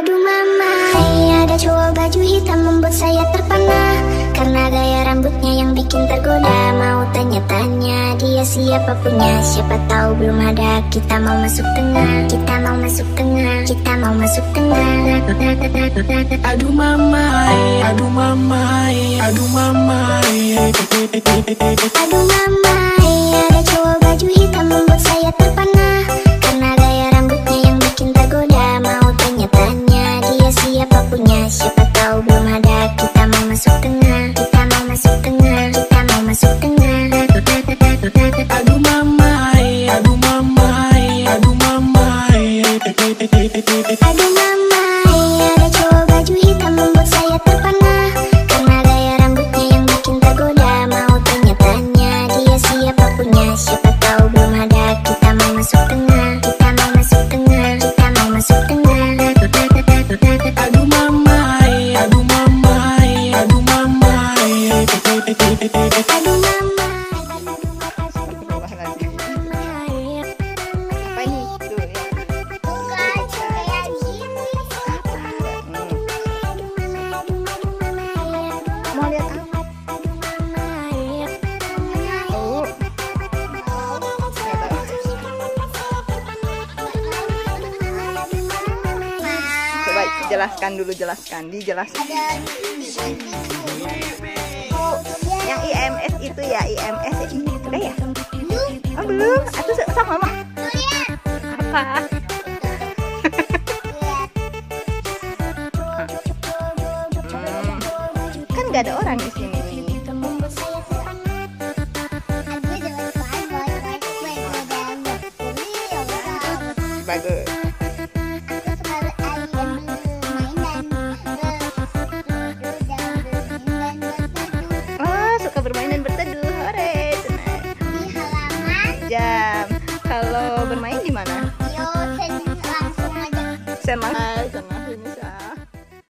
Aduh mama, ada cowok baju hitam membuat saya terpana. Karena gaya rambutnya yang bikin tergoda. Mau tanya-tanya dia siapa punya. Siapa tahu belum ada. Kita mau masuk tengah. Kita mau masuk tengah. Kita mau masuk tengah. Aduh mama, aduh mama, aduh mama. Aduh mama, Siapa tahu belum ada. Kita mau masuk tengah. Kita mau masuk tengah. Kita mau masuk tengah. Aduh mama, aduh mama, aduh mama Aduh mama, ada cowok baju hitam membuat saya terpana. Karena gaya rambutnya yang bikin tergoda. Mau tanya-tanya dia siapa punya? Siapa jelaskan dulu, jelaskan, dijelaskan. Oh, yang IMS itu ya, IMS ya. Udah ya? Oh, belum. Atau sama mama. Apa? Kan nggak ada orang di sini. Bagus.